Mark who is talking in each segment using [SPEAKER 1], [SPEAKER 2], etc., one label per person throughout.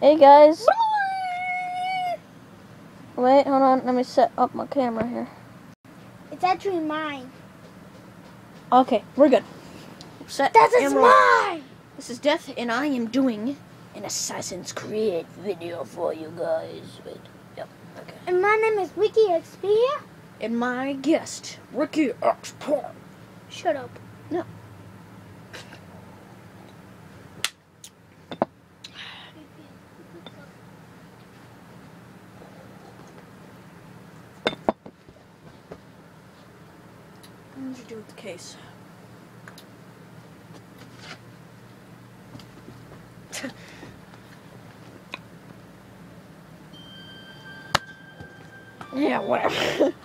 [SPEAKER 1] Hey guys. Wait, hold on. Let me set up my camera here.
[SPEAKER 2] It's actually mine.
[SPEAKER 1] Okay, we're good. Set
[SPEAKER 2] That is mine!
[SPEAKER 1] This is Death, and I am doing an Assassin's Creed video for you guys. Wait, yep, okay.
[SPEAKER 2] And my name is Wiki Expedia.
[SPEAKER 1] And my guest, Ricky Export.
[SPEAKER 2] Shut up.
[SPEAKER 1] Did you do with the case? yeah, whatever.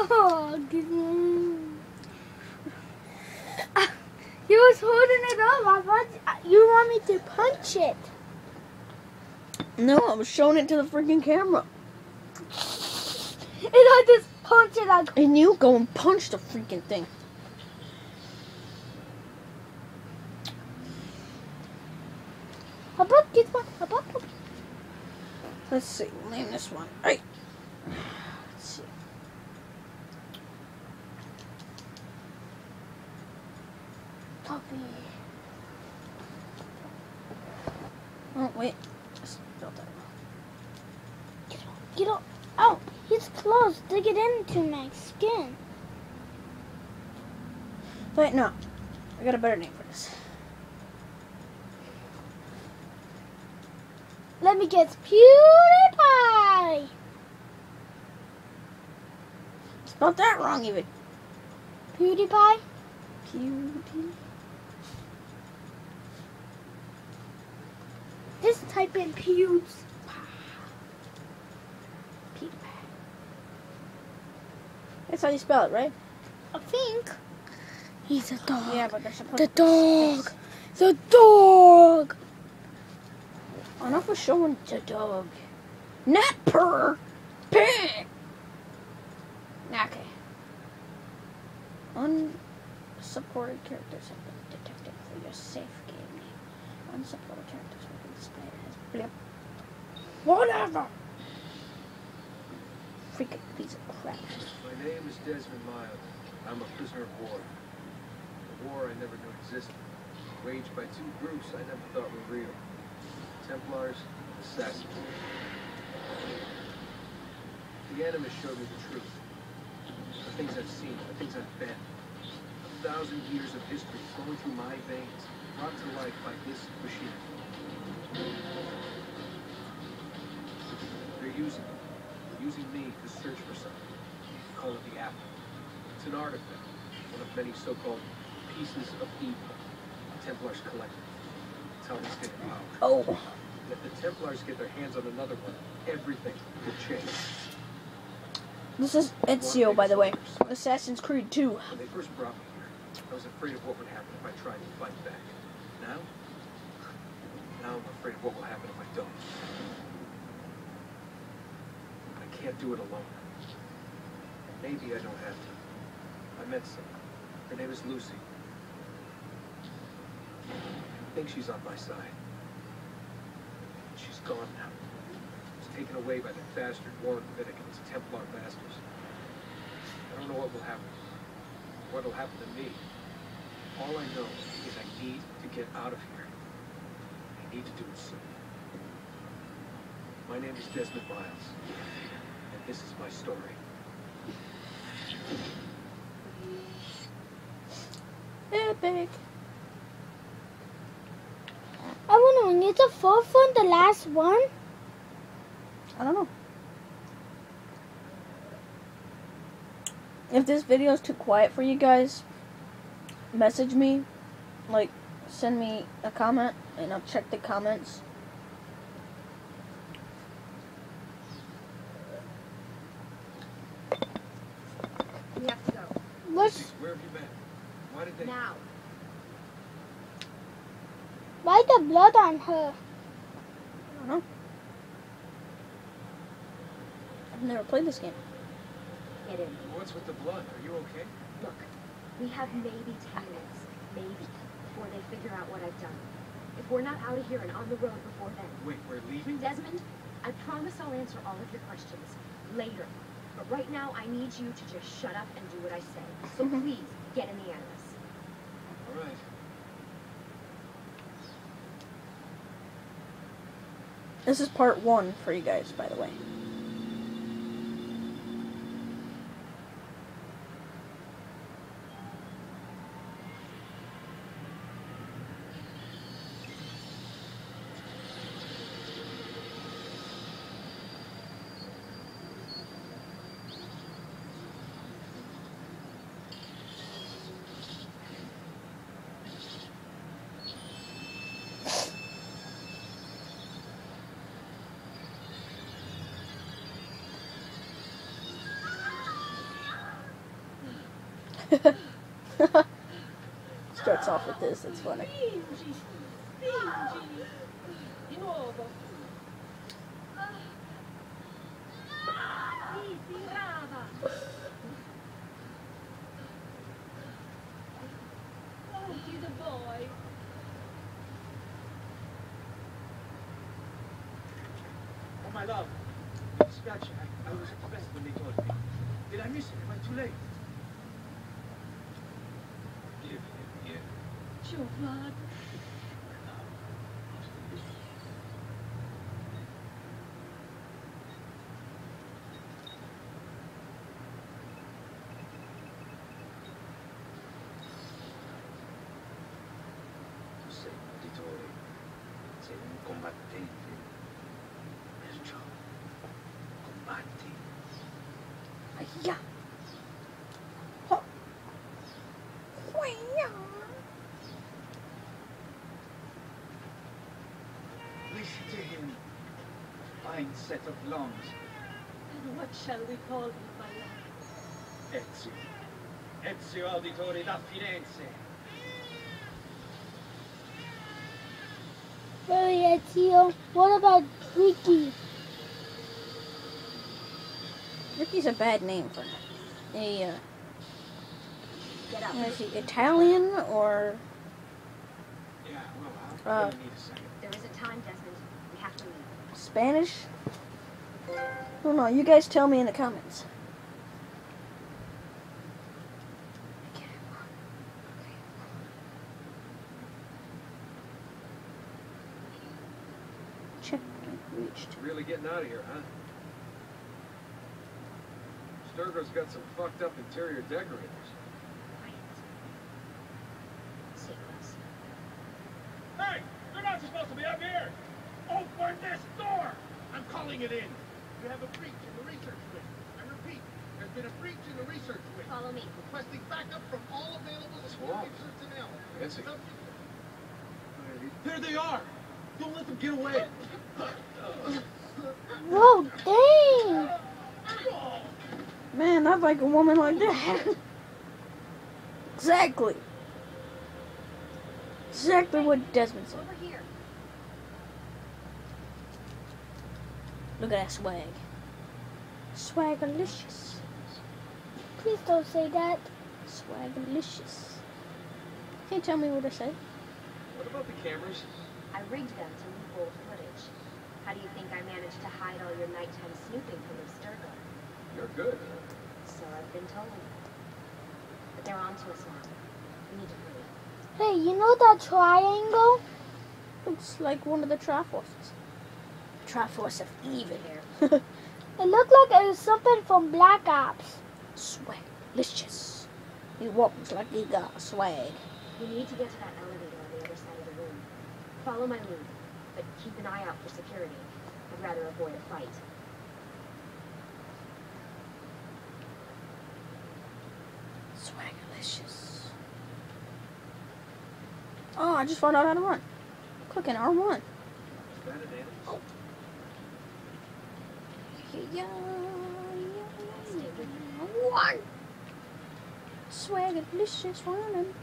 [SPEAKER 2] Oh, give me. Ah, You was holding it up. I want, you want me to punch it.
[SPEAKER 1] no, I was showing it to the freaking camera.
[SPEAKER 2] And I just punch it like.
[SPEAKER 1] And you go and punch the freaking thing.
[SPEAKER 2] About this one? About
[SPEAKER 1] Let's see, name this one. Right. Let's see.
[SPEAKER 2] puppy?
[SPEAKER 1] Oh, wait. That wrong.
[SPEAKER 2] Get up. Oh, his claws dig it into my skin.
[SPEAKER 1] Wait, no. I got a better name for this.
[SPEAKER 2] Let me guess. PewDiePie.
[SPEAKER 1] Spelled that wrong even.
[SPEAKER 2] PewDiePie.
[SPEAKER 1] Pewdie.
[SPEAKER 2] Just type in pews.
[SPEAKER 1] That's how you spell it, right?
[SPEAKER 2] I think. He's a dog.
[SPEAKER 1] Yeah, but they're supposed
[SPEAKER 2] The
[SPEAKER 1] to
[SPEAKER 2] dog. The dog.
[SPEAKER 1] Enough for showing the dog. Not purr. Pig. Okay. Unsupported characters have been detected for your safe game name. Unsupported characters will be displayed as blip. Whatever. Freaking piece of crap.
[SPEAKER 3] My name is Desmond Miles. I'm a prisoner of war. A war I never knew existed. Waged by two groups I never thought were real. Templars and Assassins. The Animus showed me the truth. The things I've seen, the things I've been. A thousand years of history flowing through my veins, brought to life by this machine. They're using me. Using me to search for something. Call it the Apple. It's an artifact, one of many so-called pieces of evil Templars collected. It's how they stay in power.
[SPEAKER 1] Oh.
[SPEAKER 3] And if the Templars get their hands on another one, everything will change.
[SPEAKER 1] This is Ezio, by the way. Assassin's Creed 2.
[SPEAKER 3] When they first brought me here, I was afraid of what would happen if I tried to fight back. Now? Now I'm afraid of what will happen if I don't. I can't do it alone. Maybe I don't have to. I met someone. Her name is Lucy. I think she's on my side. She's gone now. Was taken away by the bastard Warren Vidic and his Templar bastards. I don't know what will happen. What will happen to me. All I know is I need to get out of here. I need to do it soon. My name is Desmond Miles, and this is my story.
[SPEAKER 1] Epic.
[SPEAKER 2] I'm wondering, is the fourth one the last one?
[SPEAKER 1] I don't know. If this video is too quiet for you guys, message me. Like, send me a comment, and I'll check the comments.
[SPEAKER 4] We have to go.
[SPEAKER 2] What's
[SPEAKER 3] Where have you been? Why did they...
[SPEAKER 4] Now.
[SPEAKER 2] why the blood on her?
[SPEAKER 1] I don't know. I've never played this game.
[SPEAKER 4] Get in.
[SPEAKER 3] What's with the blood? Are you okay?
[SPEAKER 4] Look, we have maybe 10 minutes. Maybe. Before they figure out what I've done. If we're not out of here and on the road before then.
[SPEAKER 3] Wait, we're leaving?
[SPEAKER 4] Desmond, I promise I'll answer all of your questions later. But right now, I need you to just shut up and do what I say. So
[SPEAKER 1] Mhm.
[SPEAKER 4] please, get in the Animus.
[SPEAKER 3] All right.
[SPEAKER 1] This is part one for you guys, by the way. Starts off with this, it's funny.
[SPEAKER 3] Oh, my love. Scratch, I, I was expressed when they told me. Did I miss it? Am I too late? Here. Tu sei un uditore, sei un combattente. Fine set of lungs.
[SPEAKER 5] And what shall we call him, my love?
[SPEAKER 3] Ezio. Ezio Auditore da Firenze.
[SPEAKER 2] Very Ezio. What about Ricky?
[SPEAKER 1] Ricky's a bad name for a, uh,
[SPEAKER 4] Get up.
[SPEAKER 1] is he Italian or
[SPEAKER 3] Yeah, well, I'm
[SPEAKER 1] Uh,
[SPEAKER 3] gonna need a second.
[SPEAKER 4] There isn't time, Desmond. We have to leave.
[SPEAKER 1] Spanish? I don't know. You guys tell me in the comments. Checkpoint reached.
[SPEAKER 3] Really getting out of here, huh? Abstergo's got some fucked up interior decorators.
[SPEAKER 4] Stay close.
[SPEAKER 6] Hey, you're not supposed to be up here. Open this door. I'm calling it in. You have a breach in the research wing. I repeat, there's been a breach in the research wing.
[SPEAKER 4] Follow me.
[SPEAKER 6] Requesting backup from all available
[SPEAKER 3] wrong?
[SPEAKER 6] security personnel.
[SPEAKER 3] Fancy.
[SPEAKER 6] Subject-
[SPEAKER 3] There they are! Don't let them get away!
[SPEAKER 2] Whoa, dang!
[SPEAKER 1] Man, I'd like a woman like that. exactly. Exactly what Desmond said.
[SPEAKER 4] Over here.
[SPEAKER 1] Look at that swag. Swagalicious.
[SPEAKER 2] Please don't say that.
[SPEAKER 1] Swagalicious. Can you tell me what I said?
[SPEAKER 3] What about the cameras?
[SPEAKER 4] I rigged them to leak old footage. How do you think I managed to hide all your nighttime snooping from Abstergo?
[SPEAKER 3] You're good.
[SPEAKER 4] So I've been told. But they're on to us now. We need to hurry.
[SPEAKER 2] Hey, you know that triangle?
[SPEAKER 1] Looks like one of the Triforces. Triforce of evil.
[SPEAKER 4] There.
[SPEAKER 2] It looked like it was something from Black Ops.
[SPEAKER 1] Swagalicious. He walks like he got swag.
[SPEAKER 4] We need to get to that elevator on the other side of the room. Follow my lead, but keep an eye out for security. I'd rather avoid a fight.
[SPEAKER 1] Swagalicious. Oh, I just found out how to run. Clicking R1.
[SPEAKER 3] Is that an animal?
[SPEAKER 1] Yeah,
[SPEAKER 4] Stay with me.
[SPEAKER 1] One. Swagalicious running.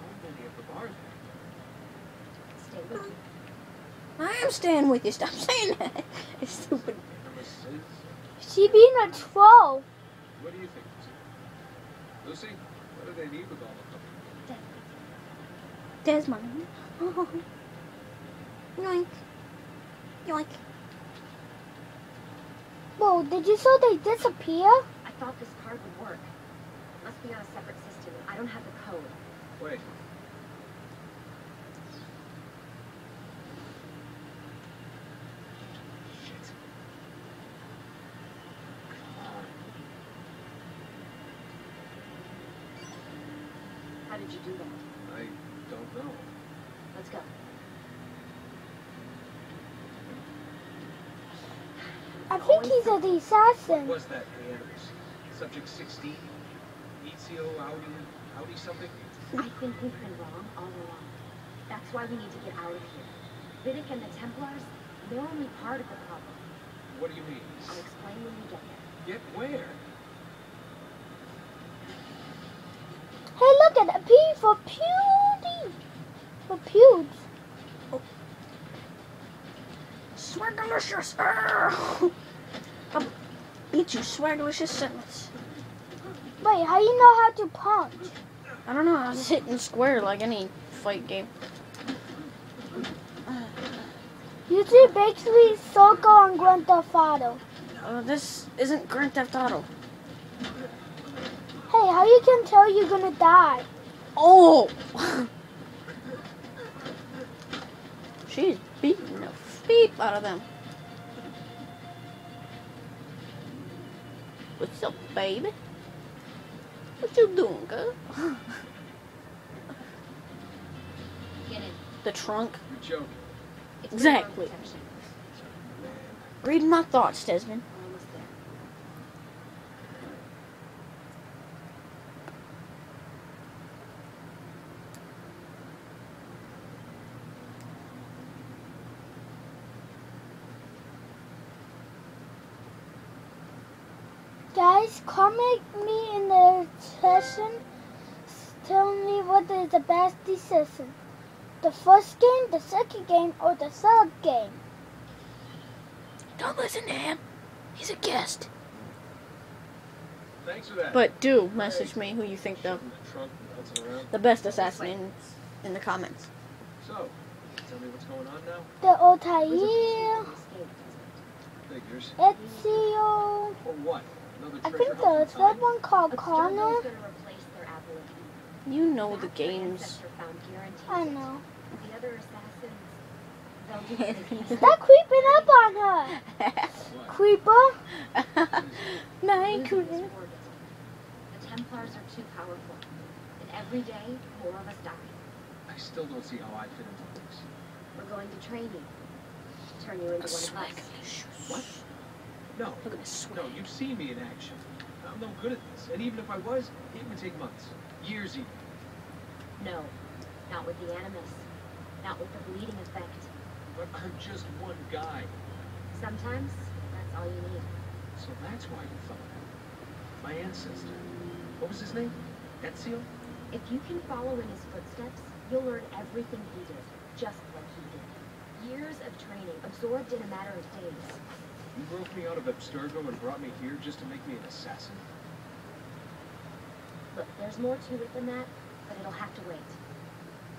[SPEAKER 3] How many of them are there?
[SPEAKER 4] Stay with me.
[SPEAKER 1] I am staying with you. Stop saying that. It's stupid.
[SPEAKER 3] Nemesis?
[SPEAKER 2] She being a troll.
[SPEAKER 3] What do you think, Lucy? Lucy, what do they need with all the of them?
[SPEAKER 2] Desmond.
[SPEAKER 1] Yoink. Yoink.
[SPEAKER 2] Whoa, did you say they disappear?
[SPEAKER 4] I thought this card would work. It must be on a separate system, I don't have the code.
[SPEAKER 3] Wait.
[SPEAKER 4] How did you do that?
[SPEAKER 3] I don't know.
[SPEAKER 4] Let's go.
[SPEAKER 2] I think he's a the assassin.
[SPEAKER 3] What was that, Animals? Subject 16? Ezio Audi, Audi something?
[SPEAKER 4] I think we've been wrong all along. That's why we need to get out of here. Vidic and the Templars, they're only part of the problem.
[SPEAKER 3] What do you mean?
[SPEAKER 4] I'll explain when we get there.
[SPEAKER 3] Get where?
[SPEAKER 2] Hey, look at a P for Pewdie. For Pewds.
[SPEAKER 1] Swagalicious! Arr! I'll eat you, swagalicious sentence.
[SPEAKER 2] Wait, how do you know how to punch?
[SPEAKER 1] I don't know, I was hitting square like any fight game.
[SPEAKER 2] You Usually basically Soko and Grand Theft Auto.
[SPEAKER 1] Uh, this isn't Grand Theft Auto.
[SPEAKER 2] Hey, how you can tell you're gonna die?
[SPEAKER 1] Oh! She's beating the beep out of them. What's up, baby? What you doing, girl?
[SPEAKER 4] Get in.
[SPEAKER 1] The trunk.
[SPEAKER 3] You're joking.
[SPEAKER 1] Exactly.
[SPEAKER 4] railroad
[SPEAKER 1] Reading my thoughts, Desmond.
[SPEAKER 4] We're almost there.
[SPEAKER 2] Guys, comment me in the session. Tell me what is the best decision. The first game, the second game, or the third game.
[SPEAKER 1] Don't listen to him. He's a guest.
[SPEAKER 3] Thanks for that.
[SPEAKER 1] But do message me who you think the,
[SPEAKER 3] the trunk and bouncing around.
[SPEAKER 1] the best assassin in, in the comments.
[SPEAKER 3] So, tell me what's going on now?
[SPEAKER 2] The
[SPEAKER 4] Wizard
[SPEAKER 2] Altair,
[SPEAKER 4] Escape,
[SPEAKER 3] Figures.
[SPEAKER 2] Ezio.
[SPEAKER 3] Or what?
[SPEAKER 2] I think
[SPEAKER 3] the
[SPEAKER 2] there's
[SPEAKER 3] in
[SPEAKER 2] that
[SPEAKER 3] time?
[SPEAKER 2] one called Connor.
[SPEAKER 4] gonna replace their Apple of Eden.
[SPEAKER 1] You know the games.
[SPEAKER 4] ancestor found guarantees
[SPEAKER 2] I know.
[SPEAKER 4] The other assassins, they'll do what they can.
[SPEAKER 2] Stop creeping up on her,
[SPEAKER 3] What?
[SPEAKER 2] creeper.
[SPEAKER 1] My
[SPEAKER 4] Losing is
[SPEAKER 1] crew.
[SPEAKER 4] war, Desmond. The Templars are too powerful, and every day more of us die.
[SPEAKER 3] I still don't see how I fit into things.
[SPEAKER 4] We're going to train you, turn you into one of
[SPEAKER 1] Swag.
[SPEAKER 4] us.
[SPEAKER 3] What? No.
[SPEAKER 1] Look at this
[SPEAKER 3] No, you've seen me in action. I'm no good at this. And even if I was, it would take months. Years even.
[SPEAKER 4] No, not with the Animus, not with the bleeding effect.
[SPEAKER 3] But I'm just one guy.
[SPEAKER 4] Sometimes that's all you need.
[SPEAKER 3] So that's why you thought. My ancestor. What was his name? Ezio?
[SPEAKER 4] If you can follow in his footsteps, you'll learn everything he did, just like he did. Years of training, absorbed in a matter of days.
[SPEAKER 3] You broke me out of Abstergo and brought me here just to make me an assassin?
[SPEAKER 4] Look, there's more to it than that, but it'll have to wait.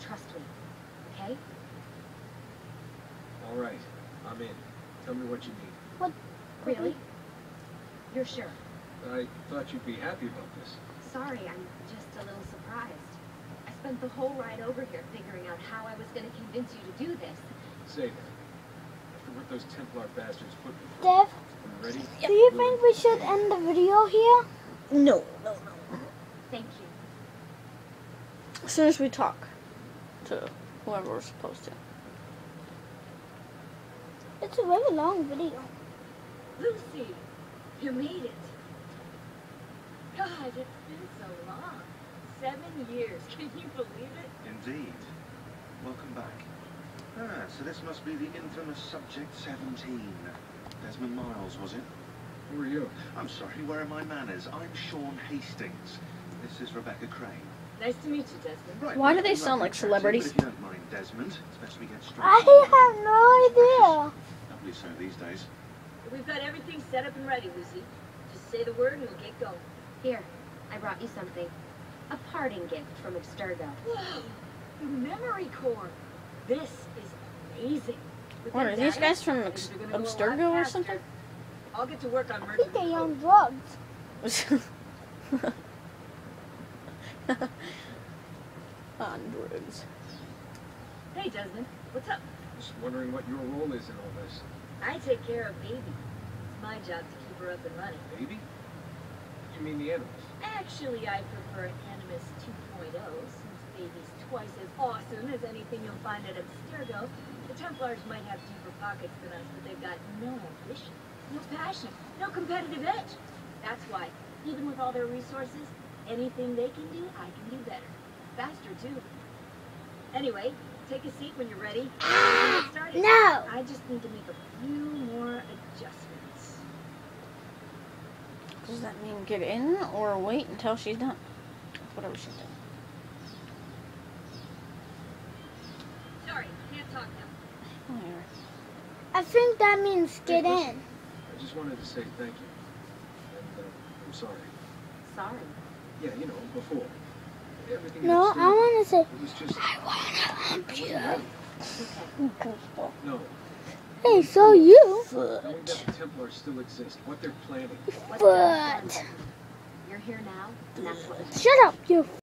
[SPEAKER 4] Trust me, okay?
[SPEAKER 3] All right. I'm in. Tell me what you need. What?
[SPEAKER 4] Really? You're sure?
[SPEAKER 3] I thought you'd be happy about this.
[SPEAKER 4] Sorry, I'm just a little surprised. I spent the whole ride over here figuring out how I was going to convince you to do this.
[SPEAKER 3] Say that. After what those Templar bastards put me through.
[SPEAKER 2] Dev,
[SPEAKER 3] I'm ready.
[SPEAKER 2] do you think we should end the video here?
[SPEAKER 1] No, no, no.
[SPEAKER 4] Thank you.
[SPEAKER 1] As soon as we talk to whoever we're supposed to.
[SPEAKER 2] It's a really long video.
[SPEAKER 5] Lucy, you made it. God, it's been so long. Seven years. Can you believe it?
[SPEAKER 7] Indeed. Welcome back. Ah, so this must be the infamous Subject 17. Desmond Miles, was it?
[SPEAKER 3] Who are you?
[SPEAKER 7] I'm sorry, where are my manners? I'm Sean Hastings. This is Rebecca Crane.
[SPEAKER 5] Nice to meet you, Desmond.
[SPEAKER 7] Right,
[SPEAKER 1] Why do they sound like celebrities?
[SPEAKER 7] But you don't mind, Desmond, it's best we get straight
[SPEAKER 2] I have no idea.
[SPEAKER 7] Doubly so these days.
[SPEAKER 5] We've got everything set up and ready, Lucy. Just say the word and we'll get going.
[SPEAKER 4] Here, I brought you something. A parting gift from Abstergo.
[SPEAKER 5] Whoa, The memory core. This is amazing. With
[SPEAKER 1] What
[SPEAKER 5] them
[SPEAKER 1] are these guys from
[SPEAKER 5] things
[SPEAKER 1] Abs-
[SPEAKER 5] are gonna go a lot
[SPEAKER 1] Abstergo or something?
[SPEAKER 5] I'll get to work on
[SPEAKER 2] I think they're on drugs.
[SPEAKER 1] On drugs.
[SPEAKER 5] Hey, Desmond. What's up?
[SPEAKER 3] Just wondering what your role is in all this.
[SPEAKER 5] I take care of Baby. It's my job to keep her up and running.
[SPEAKER 3] Baby? You mean the Animus?
[SPEAKER 5] Actually, I prefer Animus 2.0, since Baby's twice as awesome as anything you'll find at Abstergo. The Templars might have deeper pockets than us, but they've got no ambition, no passion, no competitive edge. That's why, even with all their resources, anything they can do, I can do better. Faster, too. Anyway, take a seat when you're ready. We can get started.
[SPEAKER 2] No.
[SPEAKER 5] I just need to make a few more adjustments.
[SPEAKER 1] Does that mean get in or wait until she's done? Whatever she's done.
[SPEAKER 5] Sorry, can't talk now.
[SPEAKER 1] Whatever.
[SPEAKER 2] I think that means get
[SPEAKER 3] Hey, listen.
[SPEAKER 2] in.
[SPEAKER 3] I just wanted to say thank you. And uh, I'm sorry.
[SPEAKER 5] Sorry.
[SPEAKER 3] Yeah, you know, before. Everything
[SPEAKER 2] No, I uh, want to say,
[SPEAKER 3] It was just.
[SPEAKER 2] I want to hump you.
[SPEAKER 3] No.
[SPEAKER 2] Hey, so you.
[SPEAKER 3] Knowing that the Templars still exist, what they're planning.
[SPEAKER 5] What's that?
[SPEAKER 2] But.
[SPEAKER 5] You're here now, and that's what
[SPEAKER 2] Shut up, you